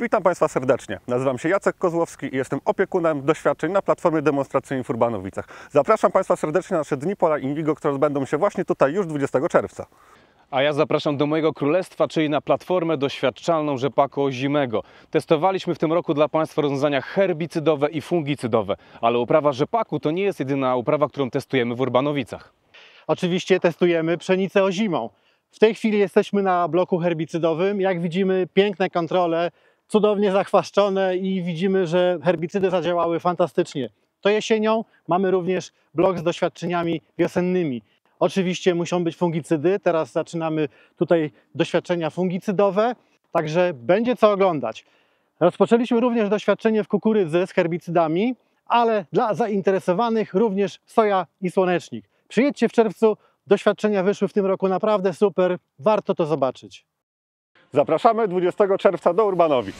Witam Państwa serdecznie. Nazywam się Jacek Kozłowski i jestem opiekunem doświadczeń na platformie demonstracyjnej w Urbanowicach. Zapraszam Państwa serdecznie na nasze Dni Pola Indigo, które odbędą się właśnie tutaj już 20 czerwca. A ja zapraszam do mojego królestwa, czyli na platformę doświadczalną rzepaku ozimego. Testowaliśmy w tym roku dla Państwa rozwiązania herbicydowe i fungicydowe, ale uprawa rzepaku to nie jest jedyna uprawa, którą testujemy w Urbanowicach. Oczywiście testujemy pszenicę ozimą. W tej chwili jesteśmy na bloku herbicydowym. Jak widzimy, piękne kontrole, cudownie zachwaszczone i widzimy, że herbicydy zadziałały fantastycznie. To jesienią mamy również blok z doświadczeniami wiosennymi. Oczywiście muszą być fungicydy. Teraz zaczynamy tutaj doświadczenia fungicydowe, także będzie co oglądać. Rozpoczęliśmy również doświadczenie w kukurydzy z herbicydami, ale dla zainteresowanych również soja i słonecznik. Przyjedźcie w czerwcu, doświadczenia wyszły w tym roku naprawdę super, warto to zobaczyć. Zapraszamy 20 czerwca do Urbanowic.